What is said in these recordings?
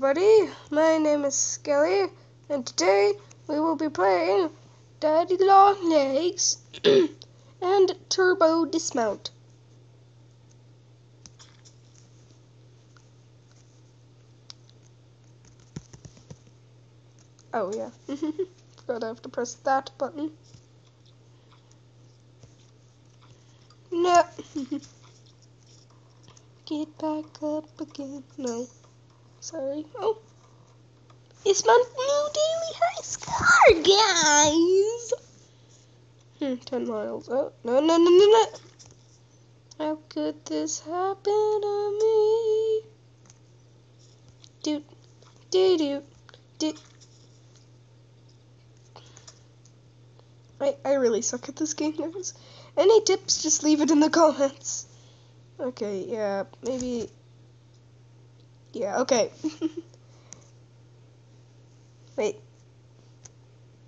everybody, my name is Skelly, and today we will be playing Daddy Long Legs and Turbo Dismount. Oh yeah, forgot I have to press that button. No. Get back up again. No. Sorry. Oh. It's my new daily high score, guys. Hmm, 10 miles. Oh, no, no, no, no, no. How could this happen to me? Do, do, do. I, I really suck at this game, guys. Any tips, just leave it in the comments. Okay, yeah, maybe. Yeah, okay. Wait.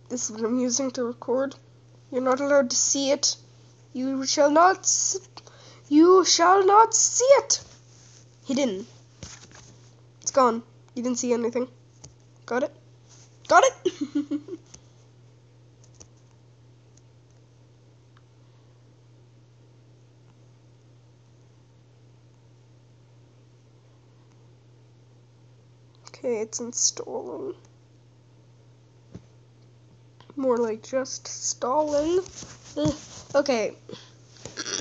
This is what I'm using to record. You're not allowed to see it. You shall not. you shall not see it. Hidden. It's gone. You didn't see anything. Got it? Got it? Okay, it's installing. More like just stalling. okay.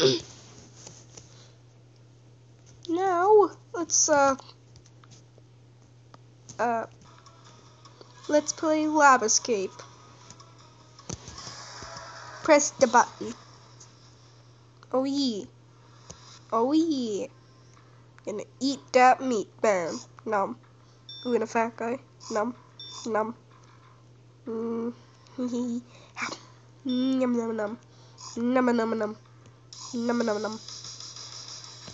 now, let's, uh, uh, let's play Lab Escape. Press the button. Oh yeah. Oh yeah. Gonna eat that meat, bam. Nom. Ooh, and a fat guy. Num. Num. Mm. Num num num. Num num num. Num num num.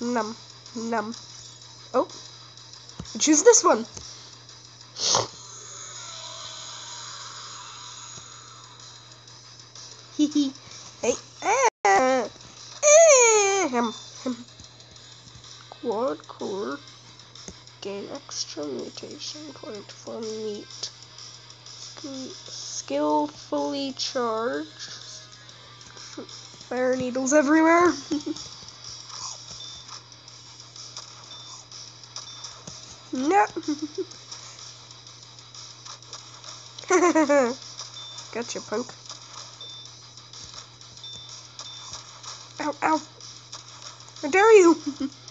Num. Num. Oh. Choose this one. Hee hee. Hey. Ah. Ah. Him. Him. Quad core gain extra mutation point for meat. Skillfully charged. Fire needles everywhere. no. gotcha, punk. Ow, ow. How dare you?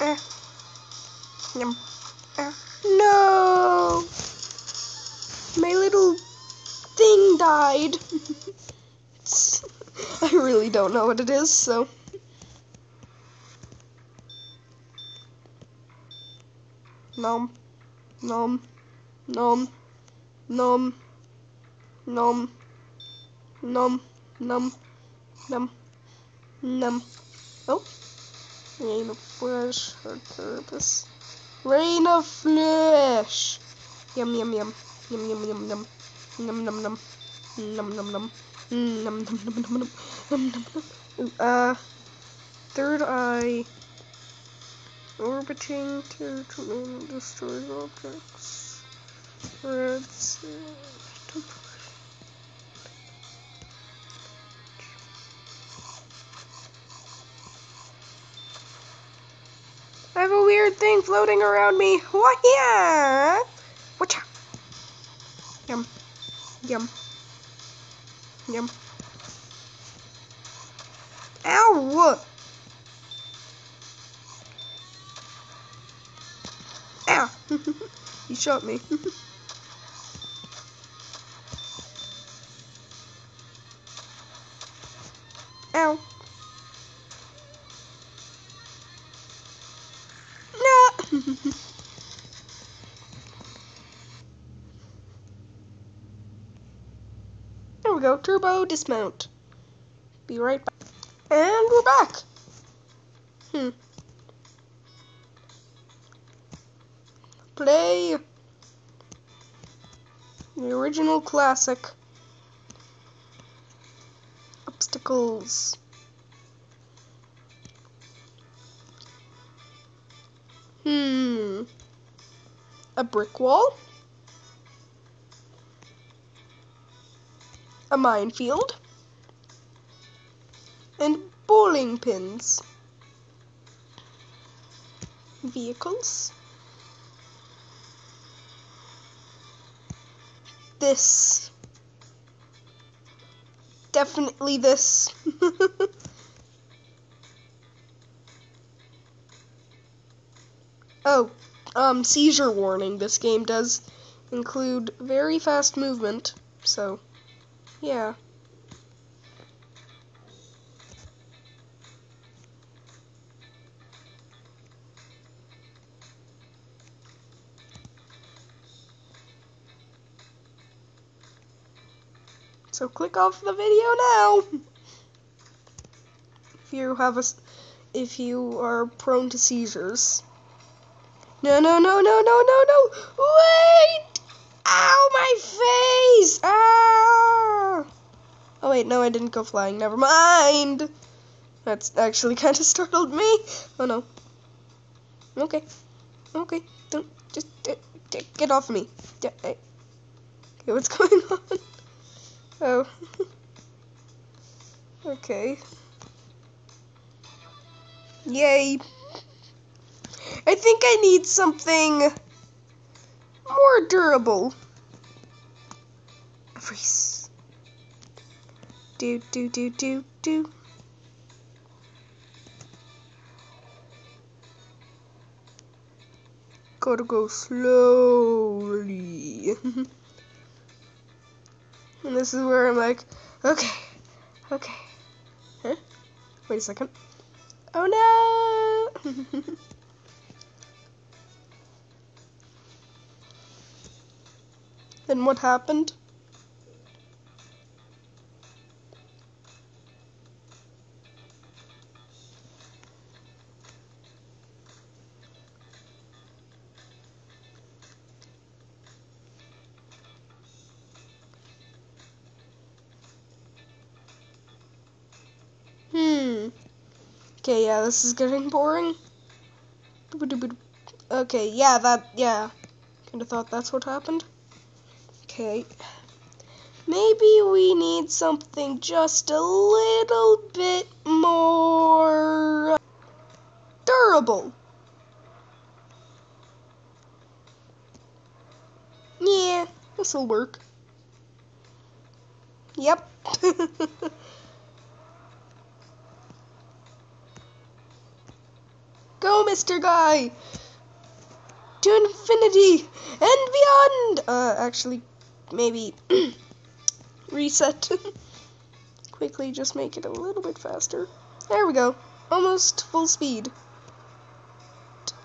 Uh, yum. Uh, no! My little thing died. I really don't know what it is, so. Nom. Nom. Nom. Nom. Nom. Nom. Nom. Nom. Nom. Oh. Rain of flesh, her purpose. Rain of flesh! Yum yum yum. Yum yum yum yum. Num num num. Num num num. Num num num num num. Num num num. Uh, third eye. Orbiting to destroy objects. Red. Weird thing floating around me. What? Yeah. Watch out. Yum. Yum. Yum. Ow! Ow! he shot me. turbo dismount. Be right back. And we're back. Hmm. Play the original classic. Obstacles. Hmm. A brick wall? A minefield, and bowling pins. Vehicles. This. Definitely this. oh, um, seizure warning. This game does include very fast movement, so, yeah. So click off the video now. If you have a, if you are prone to seizures. No, no, no, no, no, no, no. Wait! Ow, my face! Wait, no, I didn't go flying. Never mind. That's actually kind of startled me. Oh no. Okay. Okay. Don't just uh, get off me. Okay, what's going on? Oh. okay. Yay. I think I need something more durable. Freeze. Do, do, do, do, do. Gotta go slowly. And this is where I'm like, okay, okay. Huh? Wait a second. Oh no! then what happened? Okay, yeah, this is getting boring. Okay, yeah, that, yeah. Kinda thought that's what happened. Okay. Maybe we need something just a little bit more durable. Yeah, this'll work. Yep. Go, Mr. Guy! To infinity and beyond! Uh, actually, maybe reset. Quickly, just make it a little bit faster. There we go. Almost full speed.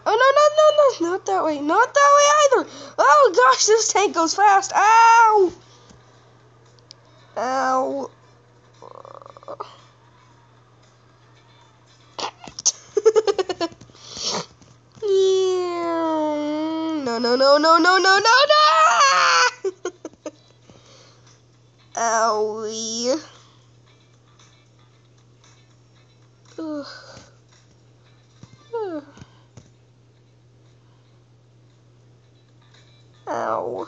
Oh, no, no, no, no, not that way. Not that way either. Oh, gosh, this tank goes fast. Ow! Ow. No, no, no, no, no, no, no! Owie. Ugh. Ugh. Ow.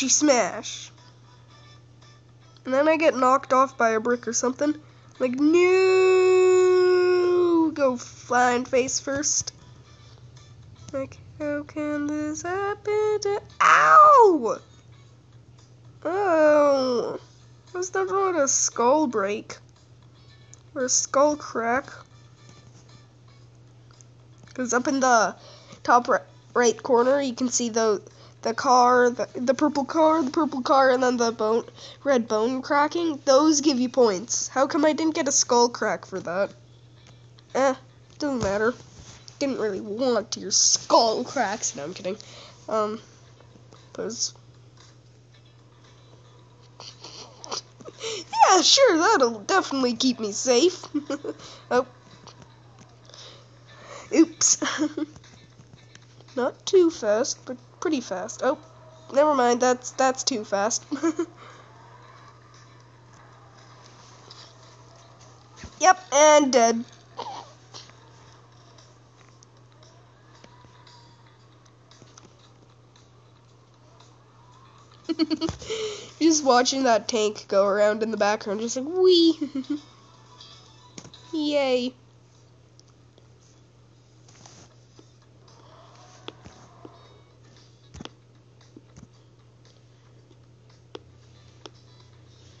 smashy smash. And then I get knocked off by a brick or something. Like, no! Go flying face first. Like, how can this happen to. Ow! Oh! Was that not a skull break? or a skull crack. Because up in the top right, right corner, you can see the the car, the, the purple car, the purple car, and then the bone, red bone cracking. Those give you points. How come I didn't get a skull crack for that? Eh, doesn't matter. Didn't really want your skull cracks. No, I'm kidding. Um, cause yeah, sure, that'll definitely keep me safe. oh. Oops. Not too fast, but pretty fast. Oh, never mind. That's that's too fast. yep, and dead. just watching that tank go around in the background, just like wee. Yay.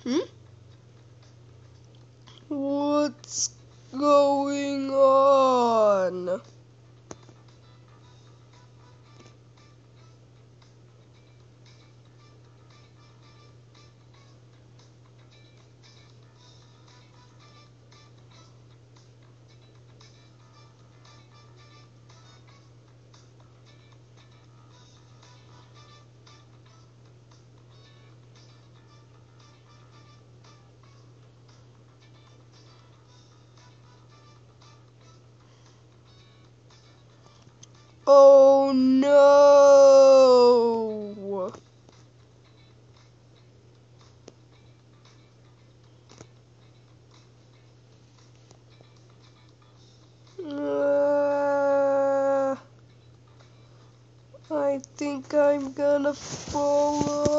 Hmm? What's going on? Oh no! Uh, I think I'm gonna fall.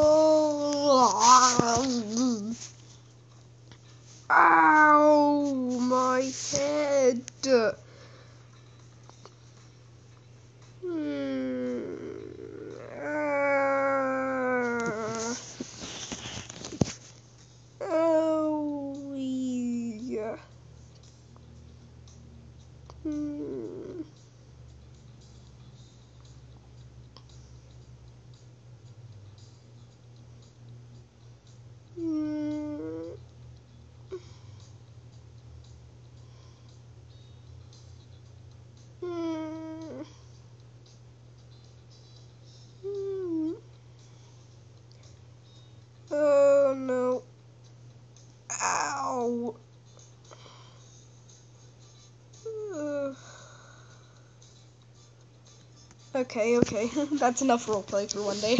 Okay, okay. that's enough roleplay for one day.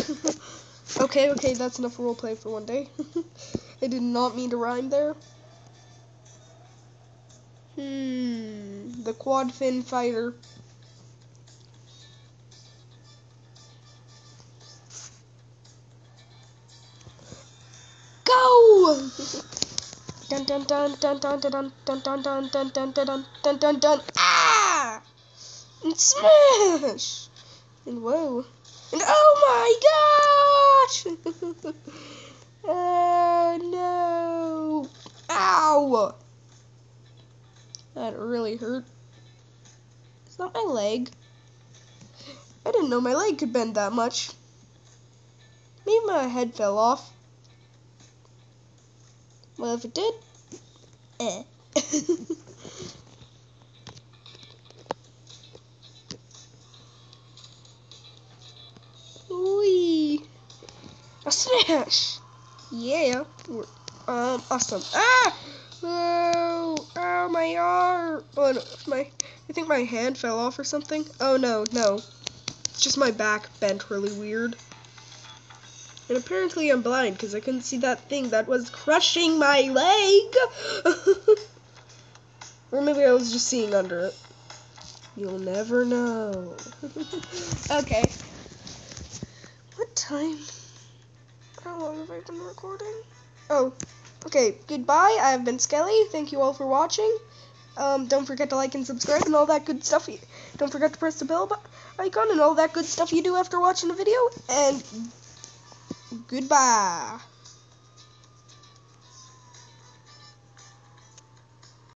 okay, okay, that's enough roleplay for one day. I did not mean to rhyme there. Hmm, the quad fin fighter. Go! Dun dun dun dun dun dun dun dun dun dun dun dun dun dun dun dun. Ah! Smash! And whoa. And oh my gosh! oh no! Ow! That really hurt. It's not my leg. I didn't know my leg could bend that much. Maybe my head fell off. Well, if it did, eh. smash! Yeah. Um, awesome. Ah! Oh, oh, my arm. Oh, no, my, I think my hand fell off or something. Oh, no, no. It's just my back bent really weird. And apparently I'm blind because I couldn't see that thing that was crushing my leg. or maybe I was just seeing under it. You'll never know. okay. What time? How long have I been recording? Oh, okay. Goodbye. I have been Skelly. Thank you all for watching. Um, don't forget to like and subscribe and all that good stuff. You, Don't forget to press the bell icon and all that good stuff you do after watching the video. And goodbye.